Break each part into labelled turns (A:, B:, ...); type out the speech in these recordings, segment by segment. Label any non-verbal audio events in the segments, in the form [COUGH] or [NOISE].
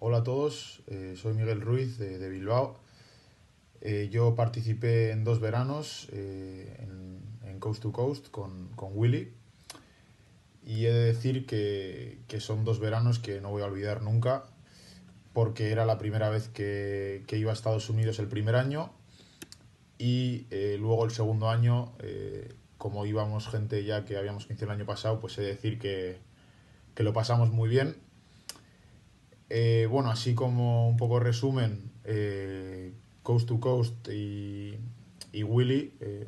A: Hola a todos, eh, soy Miguel Ruiz de, Bilbao. Eh, yo participé en dos veranos eh, en, Coast to Coast con, Willy y he de decir que, son dos veranos que no voy a olvidar nunca porque era la primera vez que, iba a Estados Unidos el primer año y luego el segundo año, como íbamos gente ya que habíamos conocido el año pasado, pues he de decir que, que lo pasamos muy bien eh, bueno, así como un poco resumen, eh, Coast to Coast y, Willy, eh,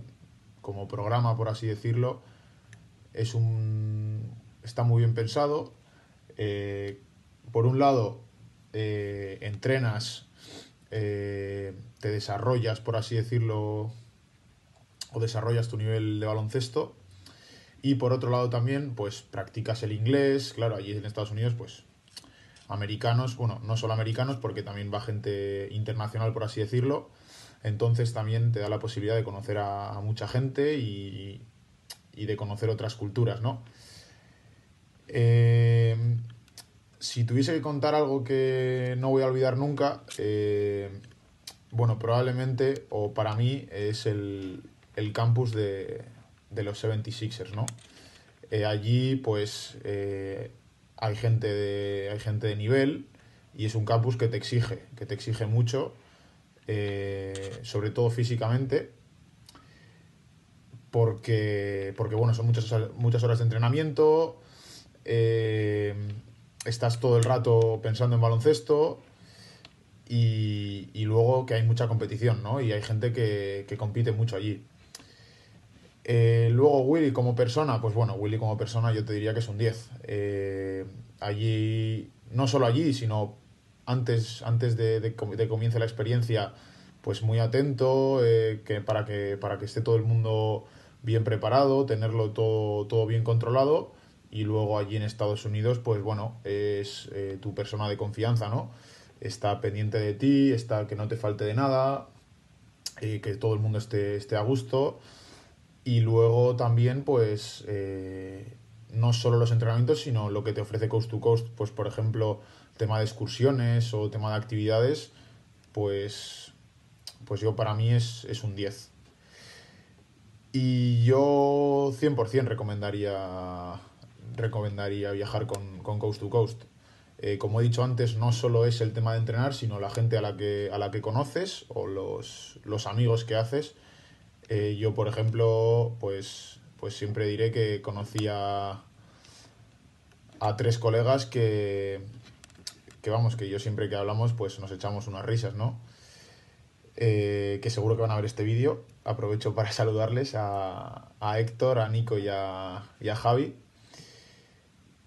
A: como programa, por así decirlo, es un, está muy bien pensado. por un lado, entrenas, te desarrollas, por así decirlo, o desarrollas tu nivel de baloncesto. Y por otro lado también, pues practicas el inglés. Claro, allí en Estados Unidos, pues americanos, bueno, no solo americanos, porque también va gente internacional, por así decirlo. Entonces también te da la posibilidad de conocer a, mucha gente y, de conocer otras culturas, ¿no? Eh, si tuviese que contar algo que no voy a olvidar nunca, eh, bueno, probablemente, o para mí, es el, campus de, los 76ers, ¿no? Eh, allí, pues, hay gente de, hay gente de nivel y es un campus que te exige, que te exige mucho, eh, sobre todo físicamente, porque, porque bueno, son muchas, muchas horas de entrenamiento, eh, estás todo el rato pensando en baloncesto y, y, luego que hay mucha competición, ¿no? Y hay gente que, que compite mucho allí. Eh, luego Willy como persona, pues bueno, Willy como persona yo te diría que es un 10. Eh, allí, no solo allí, sino antes, antes de, de, comience la experiencia, pues muy atento, eh, que para, que, para que esté todo el mundo bien preparado, tenerlo todo, todo bien controlado. Y luego allí en Estados Unidos, pues bueno, es tu persona de confianza, ¿no? Está pendiente de ti, está que no te falte de nada, que todo el mundo esté, esté a gusto. Y luego también, pues, eh, no solo los entrenamientos, sino lo que te ofrece Coast to Coast, pues, por ejemplo, tema de excursiones o tema de actividades, pues, pues yo para mí es, un 10. Y yo 100% recomendaría, recomendaría viajar con, Coast to Coast. Eh, como he dicho antes, no solo es el tema de entrenar, sino la gente a la que, a la que conoces o los, los amigos que haces eh, yo, por ejemplo, pues, pues siempre diré que conocía a tres colegas que, que, vamos, que yo siempre que hablamos, pues nos echamos unas risas, ¿no? Eh, que seguro que van a ver este vídeo. Aprovecho [LAUGHS] para saludarles a, a Héctor, a Nico y a, a Javi.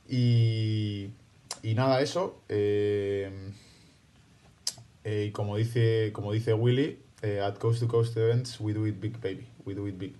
A: Y, y nada, eso. Eh, y como dice, como dice Willy, Uh, at Coast to Coast events, we do it big, baby. We do it big.